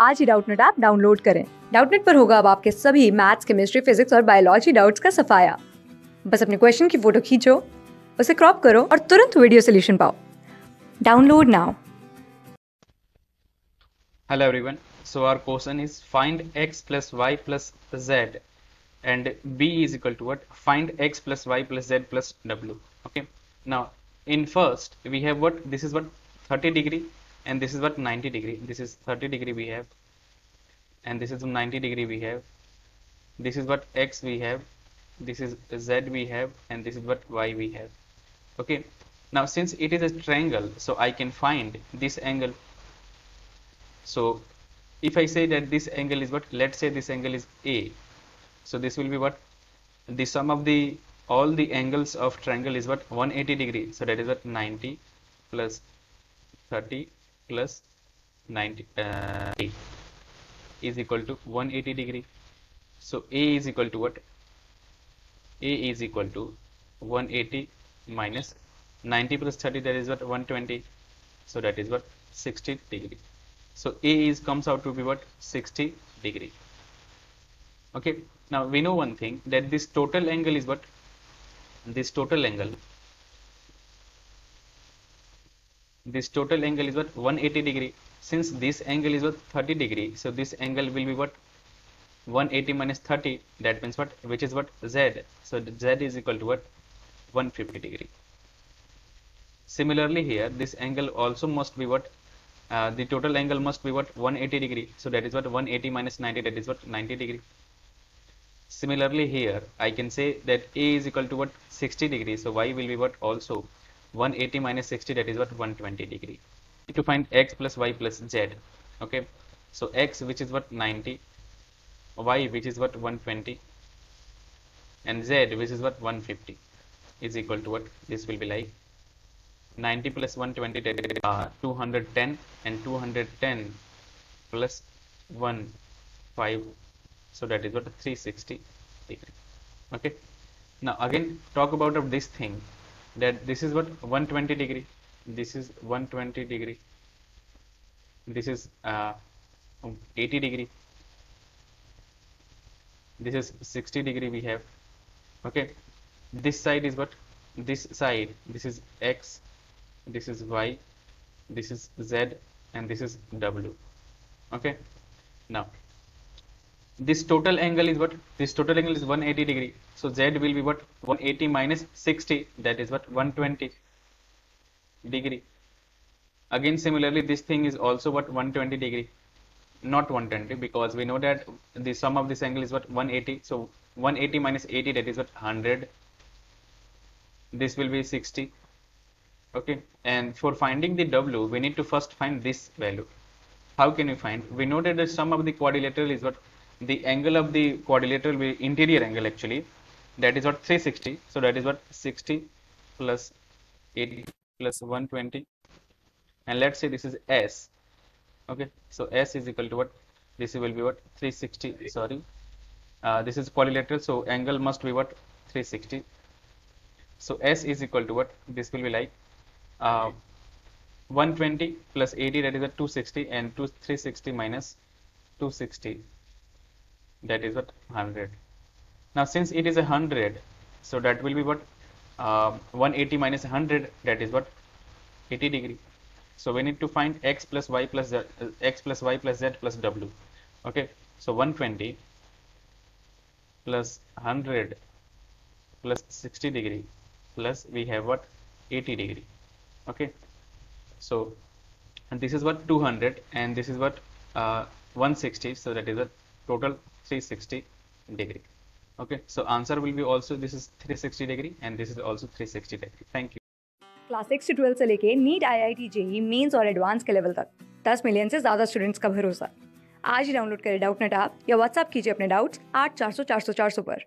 आज ही Doubtnut app download करें। डाउटनेट पर होगा अब आपके सभी मैथ्स, केमिस्ट्री, फिजिक्स और बायोलॉजी डाउट्स का सफाया। बस अपने क्वेश्चन की फ़ोटो खींचो, उसे क्रॉप करो और तुरंत वीडियो सोल्यूशन पाओ। Download now. Hello everyone so our question is find x plus y plus z and b is equal to what find x plus y plus z plus w. Okay now in first we have what this is what 30 degree and this is what 90 degree. This is 30 degree we have and this is 90 degree we have. This is what x we have. This is z we have and this is what y we have. Okay. Now since it is a triangle so I can find this angle so if I say that this angle is what let's say this angle is A so this will be what the sum of the all the angles of triangle is what 180 degree so that is what 90 plus 30 plus 90 uh, is equal to 180 degree. So A is equal to what? A is equal to 180 minus 90 plus 30 that is what? 120 so that is what? 60 degree. So A is comes out to be what? 60 degree. Okay. Now we know one thing that this total angle is what? This total angle this total angle is what? 180 degree. Since this angle is what? 30 degree so this angle will be what? 180 minus 30 that means what? Which is what? Z. So z is equal to what? 150 degree. Similarly here this angle also must be what? Uh, the total angle must be what? 180 degree. So that is what? 180 minus 90 that is what? 90 degree. Similarly here I can say that A is equal to what? 60 degree. So Y will be what? also 180 minus 60 that is what 120 degree. To find X plus Y plus Z okay? So X which is what 90 Y which is what 120 and Z which is what 150 is equal to what this will be like? 90 plus 120 that is uh, 210 and 210 plus 1 5 so that is what 360 degree okay? Now again talk about of this thing that this is what 120 degree. This is 120 degree. This is uh, 80 degree. This is 60 degree we have. Okay. This side is what? This side. This is x. This is y. This is z. And this is w. Okay. Now this total angle is what? This total angle is 180 degree. So z will be what? 180 minus 60 that is what? 120 degree. Again similarly this thing is also what? 120 degree not 120 because we know that the sum of this angle is what? 180 so 180 minus 80 that is what? 100 this will be 60 okay. And for finding the w we need to first find this value. How can we find? We know that the sum of the quadrilateral is what the angle of the quadrilateral will be interior angle actually. That is what 360 so that is what 60 plus 80 plus 120 and let's say this is s. Okay. So s is equal to what? This will be what? 360 sorry. Uh, this is quadrilateral. So angle must be what? 360 so s is equal to what? This will be like uh, 120 plus 80 that is a 260 and 2 360 minus 260 that is what 100 now since it is a 100 so that will be what uh, 180 minus 100 that is what 80 degree. So we need to find x plus y plus z, uh, x plus y plus z plus w. Okay? So 120 plus 100 plus 60 degree plus we have what 80 degree. Okay? So and this is what 200 and this is what uh, 160 so that is a total 360 degree. Okay, so answer will be also this is 360 degree and this is also 360 degree. Thank you. Class six से twelfth से लेके NEET I I T JEE mains और advance के level तक। दस million से ज़्यादा students का भरोसा। आज ही डाउनलोड करें डाउट नेट ऐप या व्हाट्सअप कीजिए अपने डाउट्स आठ चार सौ चार सौ चार सौ पर।